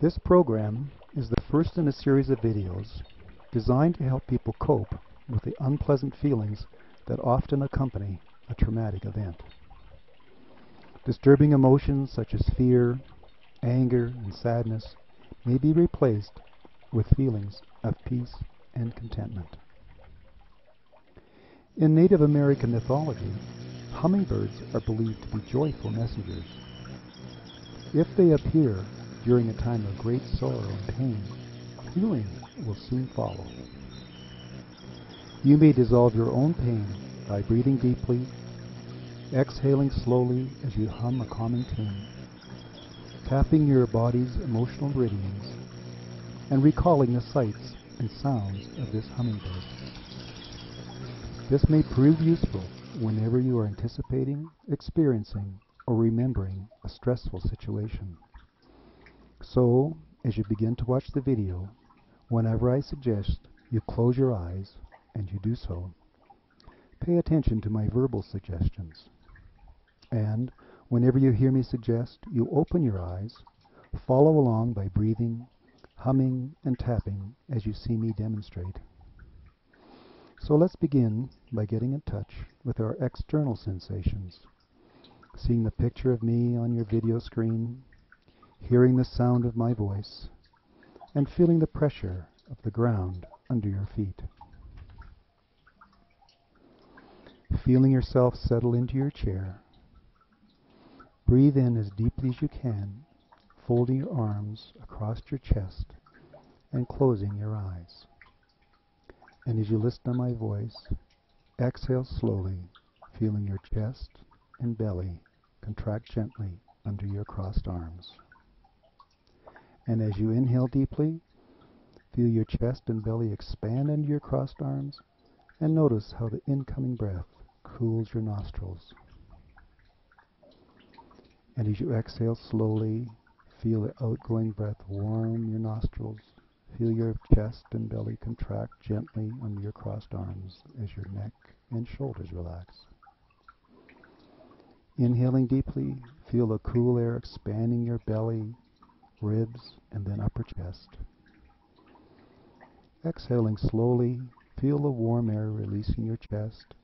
This program is the first in a series of videos designed to help people cope with the unpleasant feelings that often accompany a traumatic event. Disturbing emotions such as fear, anger, and sadness may be replaced with feelings of peace and contentment. In Native American mythology, hummingbirds are believed to be joyful messengers. If they appear during a time of great sorrow and pain, healing will soon follow. You may dissolve your own pain by breathing deeply, exhaling slowly as you hum a calming tune, tapping your body's emotional meridians, and recalling the sights and sounds of this hummingbird. This may prove useful whenever you are anticipating, experiencing, or remembering a stressful situation. So, as you begin to watch the video, whenever I suggest you close your eyes, and you do so, pay attention to my verbal suggestions. And whenever you hear me suggest you open your eyes, follow along by breathing, humming, and tapping as you see me demonstrate. So let's begin by getting in touch with our external sensations. Seeing the picture of me on your video screen, hearing the sound of my voice, and feeling the pressure of the ground under your feet. Feeling yourself settle into your chair. Breathe in as deeply as you can, folding your arms across your chest and closing your eyes. And as you listen to my voice, exhale slowly, feeling your chest and belly contract gently under your crossed arms. And as you inhale deeply, feel your chest and belly expand under your crossed arms, and notice how the incoming breath cools your nostrils. And as you exhale slowly, feel the outgoing breath warm your nostrils. Feel your chest and belly contract gently under your crossed arms as your neck and shoulders relax. Inhaling deeply, feel the cool air expanding your belly, ribs, and then upper chest. Exhaling slowly, feel the warm air releasing your chest,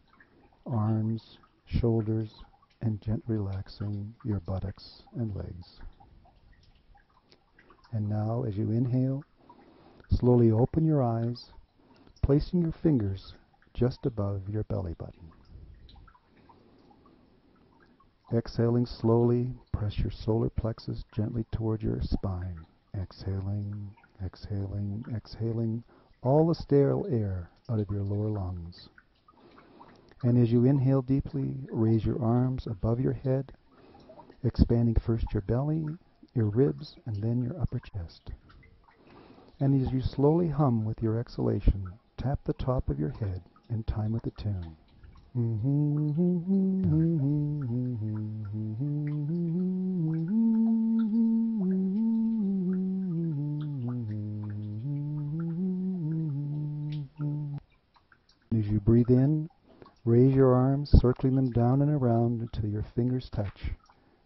arms, shoulders, and gently relaxing your buttocks and legs. And now, as you inhale, slowly open your eyes, placing your fingers just above your belly button. Exhaling slowly, press your solar plexus gently toward your spine. Exhaling, exhaling, exhaling all the sterile air out of your lower lungs. And as you inhale deeply, raise your arms above your head, expanding first your belly, your ribs, and then your upper chest. And as you slowly hum with your exhalation, tap the top of your head in time with the tune. As you breathe in, raise your arms, circling them down and around until your fingers touch,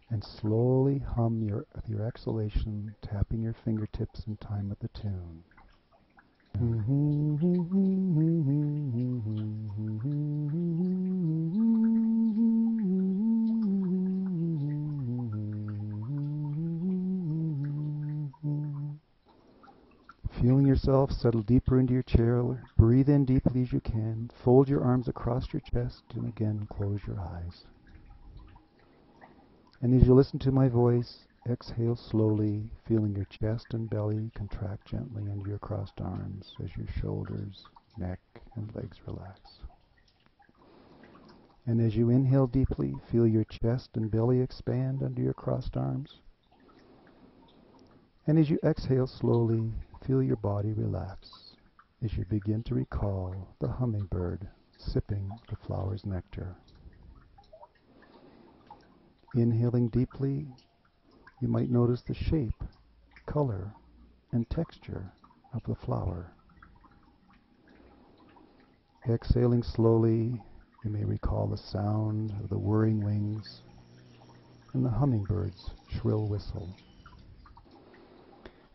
and slowly hum your, your exhalation, tapping your fingertips in time with the tune. Yourself settle deeper into your chair, breathe in deeply as you can. Fold your arms across your chest and again close your eyes. And as you listen to my voice, exhale slowly, feeling your chest and belly contract gently under your crossed arms as your shoulders, neck, and legs relax. And as you inhale deeply, feel your chest and belly expand under your crossed arms. And as you exhale slowly, feel your body relax as you begin to recall the hummingbird sipping the flower's nectar. Inhaling deeply, you might notice the shape, color, and texture of the flower. Exhaling slowly, you may recall the sound of the whirring wings and the hummingbird's shrill whistle.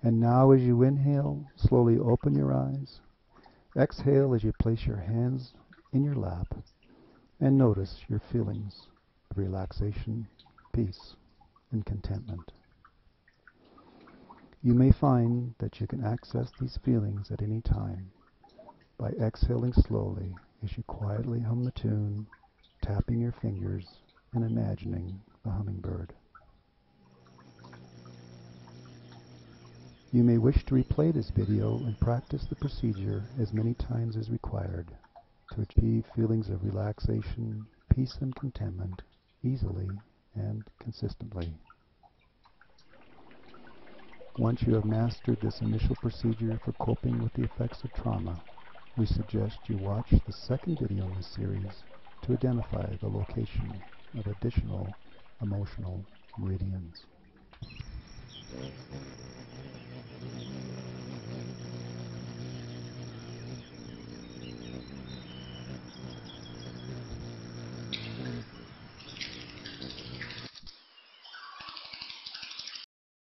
And now as you inhale, slowly open your eyes. Exhale as you place your hands in your lap and notice your feelings of relaxation, peace, and contentment. You may find that you can access these feelings at any time by exhaling slowly as you quietly hum the tune, tapping your fingers and imagining the hummingbird. You may wish to replay this video and practice the procedure as many times as required to achieve feelings of relaxation, peace, and contentment easily and consistently. Once you have mastered this initial procedure for coping with the effects of trauma, we suggest you watch the second video in this series to identify the location of additional emotional meridians.